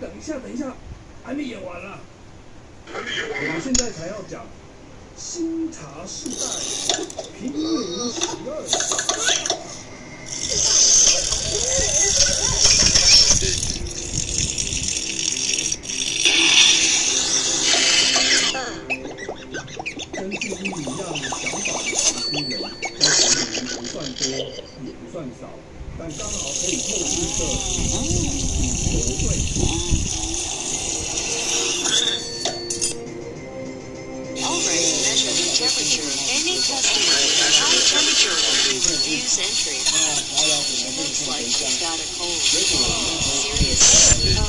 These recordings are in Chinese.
等一下，等一下，还没演完啊。我们现在才要讲新茶世代平民十二。根据一样的想法的年轻人，在城里不算多，也不算少，但刚好可以透出一个球队。Temperature. Any customer with high temperature will refuse entry. Looks like he's got a cold. Serious. Oh,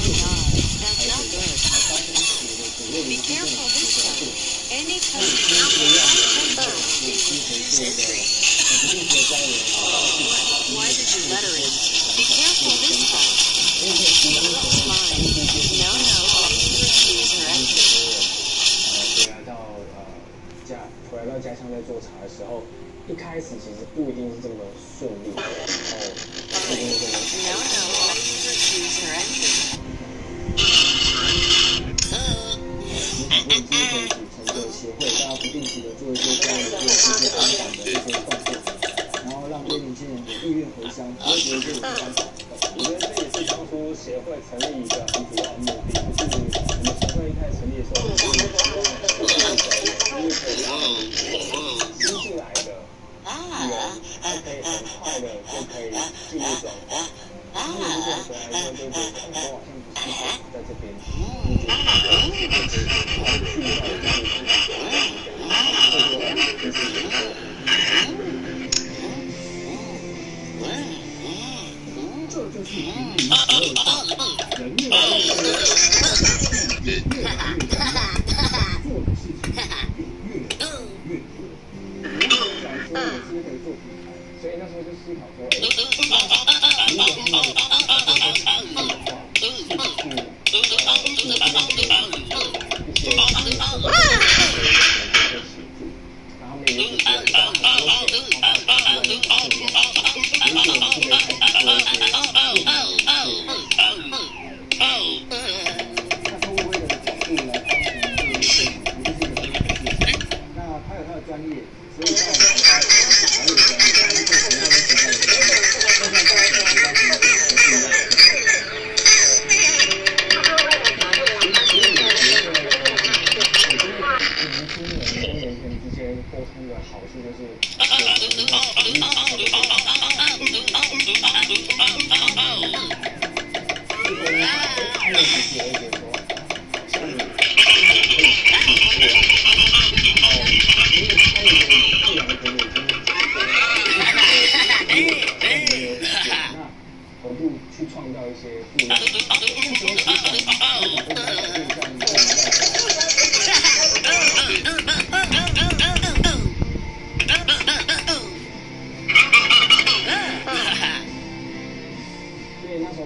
回来到家乡在做茶的时候，一开始其实不一定是这么顺利的，然后不一定是这么 No, no, please refuse her entry. 我们今天可以组成一个协会，大家不定期的做一些交流，做一些分享的一些动作，然后让年轻人有意愿回乡，不会觉得这里是干啥。我觉得这也是当初协会成立一个很主要的目的，就是我们协会一开始成立的时候，就是希望就是可以让新进来的人，他可以很快的就可以进入状态。因为如果回来之后就觉得，哎，我好像不适合这边，你觉得去到这里，就是这就是平民十二代，人越来越多，越来越多，做的事情也越来越多。想说我是不是可以做品牌，所以那时候就思考说，哎，去创造一些不一样的，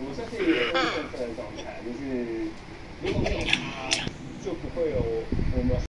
我算是一个二分分的状态，就是如果没有他，就不会有我们。